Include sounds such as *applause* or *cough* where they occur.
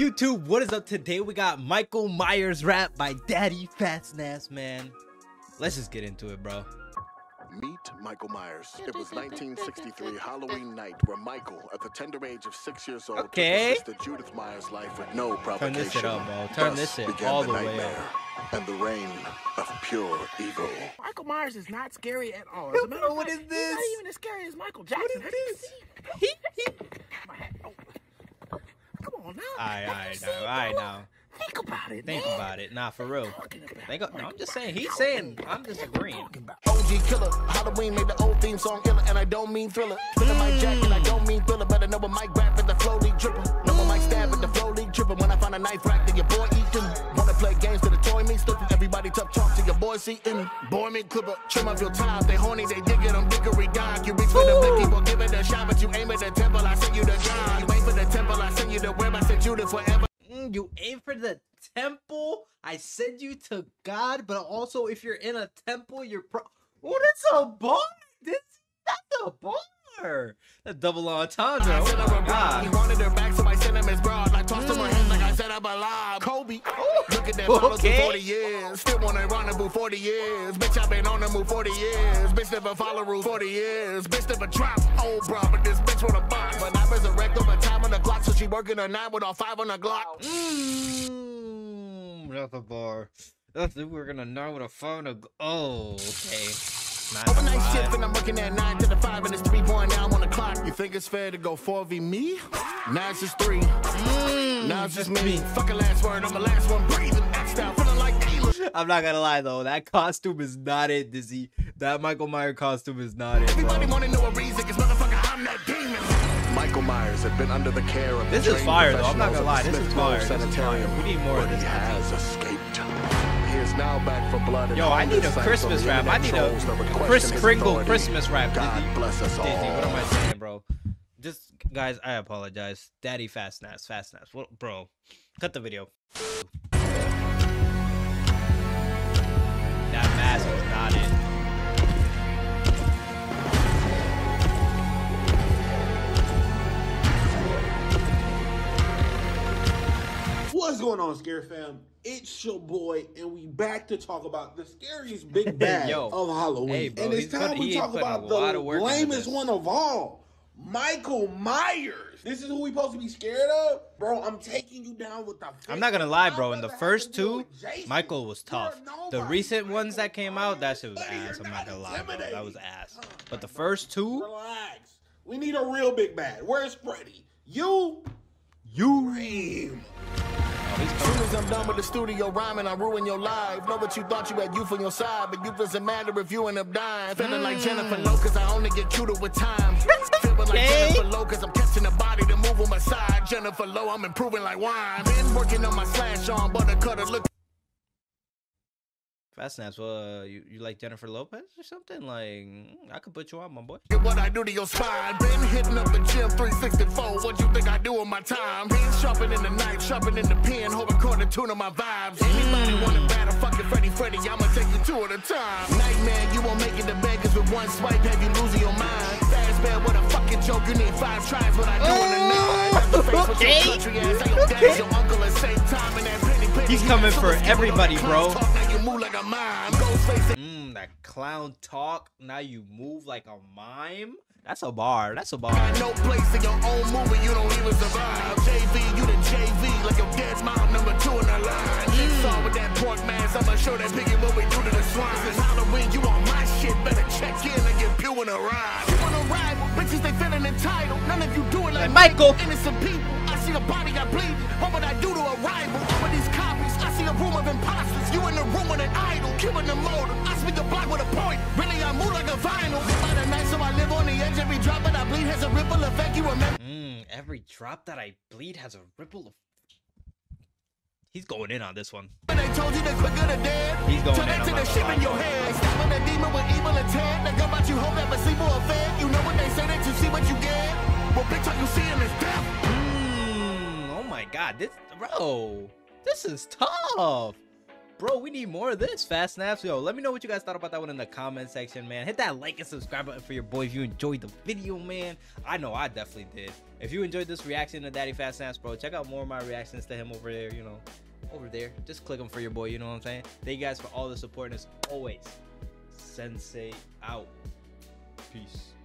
YouTube? What is up today? We got Michael Myers rap by Daddy Fatsnass, man. Let's just get into it, bro. Meet Michael Myers. It was *laughs* 1963 Halloween night where Michael, at the tender age of six years old, Okay. took his sister Judith Myers' life with no provocation. Turn this shit up, bro. Turn Thus this shit all the the way nightmare and the reign of pure evil. Michael Myers is not scary at all. As a matter of What fact, is He's not even as scary as Michael Jackson. is Have you this? He, he. My hat- oh. Come on now. Alright, Have you alright, seen now, alright, Bella? now. Think about it. Think man. about it. Nah, for real. Talking about no, I'm just saying. He's saying. I'm disagreeing. Talking about- OG killer, Halloween made the old theme song iller, and I don't mean thriller. Spilling my jacket, I don't mean thriller. Know when Mike rap at the flow league dripper. Know stab at the flow league tripper. When I find a knife rack, then your boy eat dinner. Wanna play games to the toy me slipping. Everybody tough talk to your boy see in Boy me clipper, trim up your top. They horny, they dig it, I'm dickery dog. You reach for the blicky, give it a shot, but you aim at the temple. I send you the. You aim for the temple, I send you the web. I you forever. Mm, you aim for the temple. I send you to God, but also if you're in a temple, you're pro. Oh, that's a bar. This that's a bar. That's double entendre. I Oh said I'm a broad. He wanted her back, so I sent him his broad. I tossed him her head like I said I'm alive. Kobe. Look at that follows Okay. for 40 years. Still wanna rendezvous 40 years. Bitch, I've been on the move 40 years. Bitch never follow rules 40 years. Bitch never drop. Old bro, but this bitch wanna box. But I resurrect over she working her nine with all five on the Glock. Mm, that's a bar. That's we're gonna know what a phone. Ag- oh, okay. Nine Overnight five. shift and I'm working at 9 to the 5 and it's 3 point now I'm on the clock. You think it's fair to go 4v me? Now it's just 3. now it's just me. Fucking last word, I'm the last one breathing. Axed out, feeling like I'm not gonna lie though, that costume is not it, Dizzy. That Michael Myers costume is not it, Everybody wanna know a reason, cause motherfucker, I'm that demon. Michael Myers had been under the care of This the is fire, though. I'm not gonna lie. This is fire. This is fire. We need more of this. He has escaped. He is now back for blood and Yo, I need a Christmas rap. I need a would Kris Kringle. Christmas rap. God Dizzy. bless us all. Dizzy, what am I saying, bro? Just guys, I apologize. Daddy Fastnass, Phatsnaps. What, bro? Cut the video. Going on, Scare Fam? It's your boy, and we back to talk about the scariest *laughs* big bad Yo. of Halloween. Hey, bro, and it's time put- we talk about the lot of work lamest one of all, Michael Myers. This is who we supposed to be scared of, bro. I'm taking you down with the. I'm not gonna lie, bro. In the first have to deal two. Michael was tough. The recent ones that came out, that shit was ass. I'm not gonna lie, bro. That was ass. But the first two, Relax. We need a real big bad. Where's Freddy? You. you. Dream. As soon as I'm done with the studio rhyming, I ruin your life. Know what you thought you had youth on your side, but youth doesn't matter if you end up dying. Feeling like hmm. Jennifer Lopez, I only get cuter with time. *laughs* Feeling like Okay. Jennifer Lopez, I'm catching a body to move on my side. Jennifer Low, I'm improving like wine. Been working on my slash on, but the cutter look Phatsnaps, well, uh, you, you like Jennifer Lopez or something? Like, mm, I could put you on, my boy. at what I do to your spine. Been hitting up the gym 364. What you think I do with my time? Been sharpening the knife, sharpening the pen, hoping record the tune of my vibes. Anybody wanna battle fucking Freddy Freddy? I'ma take you two at a time. Nightmare, you won't make it to beggars with one swipe. Have you losing your mind? Fast bad, what a fucking joke. You need five tries, what I do in a nine. Have to face with your Okay. country ass. Ain't your uncle at same time. And that penny penny. He's coming for everybody, bro. talk, Now you move like a mime. Mmm, that clown talk. Now you move like a mime. That's a bar. That's a bar. Got no place in your own movie, you don't even survive. JV, you the JV, like your dead mom, number two in the line. Jigsaw with that pork mask, I'ma show that piggy what we do to the swine. It's Halloween, you on my shit, better check in and get pew in a ride. You wanna ride, bitches, they feeling entitled. None of you do it like, Like Michael. Innocent people, I see a body, I bleed. What would I do to a rival? All of these copies, I see a room of imposters. You in the room with an idol, killing the motor. I speak a block with a point. Really, I move like a vinyl. By the night, so I live on the edge. Every drop that I bleed has a ripple effect. You remember? Mmm, every drop that I bleed has a ripple of. He's going in on this one. When they told you the quicker the dead, He's going turn in, to the ship in your head. Stopping the demon with evil intent. About you, hope that sleep or fed. You know what they say that you see what you get. Well, bitch, all you seeing is death. Mmm, oh my god, this bro, this is tough. bro, we need more of this fast snaps. Yo, let me know what you guys thought about that one in the comment section, man. Hit that like and subscribe button for your boy if you enjoyed the video, man. I know I definitely did. If you enjoyed this reaction to Daddyphatsnaps, bro, check out more of my reactions to him over there, you know, over there. Just click them for your boy, you know what I'm saying? Thank you guys for all the support, and as always, Sensei out. Peace.